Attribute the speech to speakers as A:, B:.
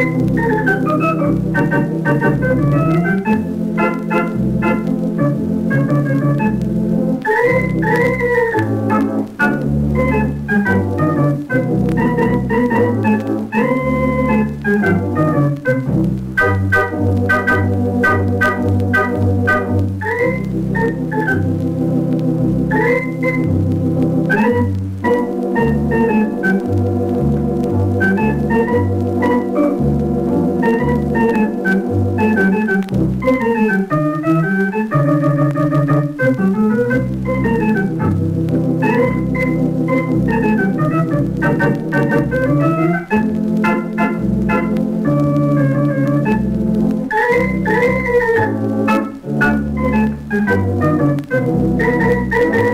A: Thank you. Thank